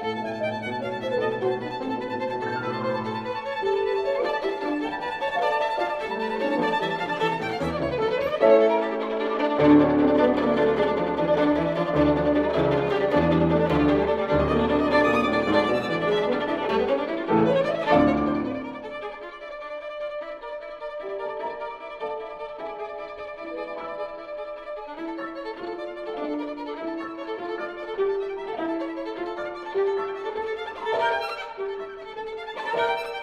フフフフ。Bye.